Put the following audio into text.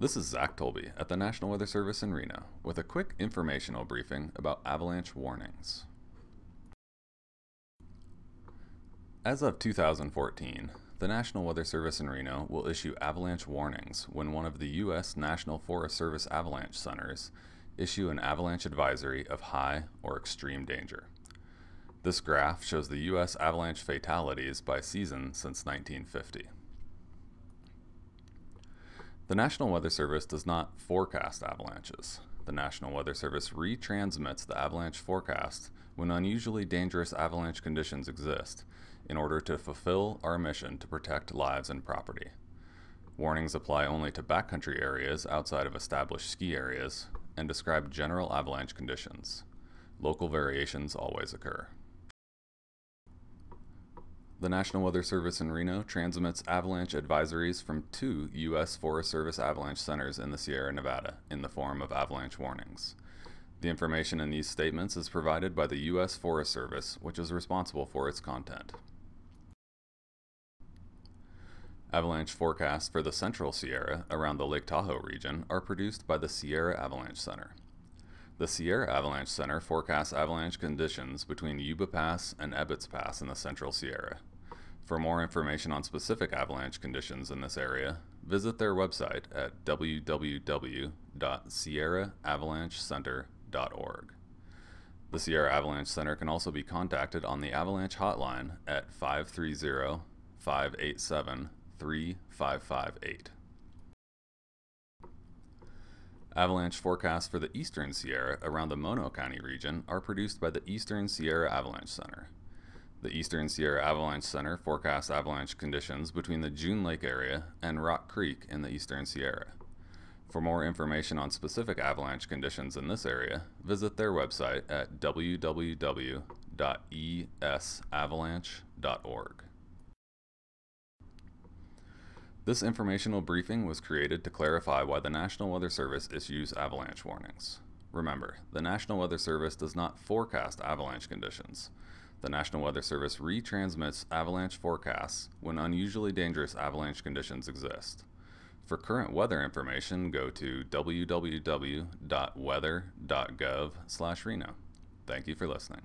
This is Zach Tolby at the National Weather Service in Reno with a quick informational briefing about avalanche warnings. As of 2014, the National Weather Service in Reno will issue avalanche warnings when one of the U.S. National Forest Service avalanche centers issue an avalanche advisory of high or extreme danger. This graph shows the U.S. avalanche fatalities by season since 1950. The National Weather Service does not forecast avalanches. The National Weather Service retransmits the avalanche forecast when unusually dangerous avalanche conditions exist in order to fulfill our mission to protect lives and property. Warnings apply only to backcountry areas outside of established ski areas and describe general avalanche conditions. Local variations always occur. The National Weather Service in Reno transmits avalanche advisories from two U.S. Forest Service avalanche centers in the Sierra Nevada in the form of avalanche warnings. The information in these statements is provided by the U.S. Forest Service, which is responsible for its content. Avalanche forecasts for the Central Sierra around the Lake Tahoe region are produced by the Sierra Avalanche Center. The Sierra Avalanche Center forecasts avalanche conditions between Yuba Pass and Ebbets Pass in the Central Sierra. For more information on specific avalanche conditions in this area, visit their website at www.sierraavalanchecenter.org. The Sierra Avalanche Center can also be contacted on the Avalanche Hotline at 530 587 3558. Avalanche forecasts for the eastern Sierra around the Mono County region are produced by the Eastern Sierra Avalanche Center. The Eastern Sierra Avalanche Center forecasts avalanche conditions between the June Lake area and Rock Creek in the Eastern Sierra. For more information on specific avalanche conditions in this area, visit their website at www.esavalanche.org. This informational briefing was created to clarify why the National Weather Service issues avalanche warnings. Remember, the National Weather Service does not forecast avalanche conditions. The National Weather Service retransmits avalanche forecasts when unusually dangerous avalanche conditions exist. For current weather information, go to www.weather.gov/reno. Thank you for listening.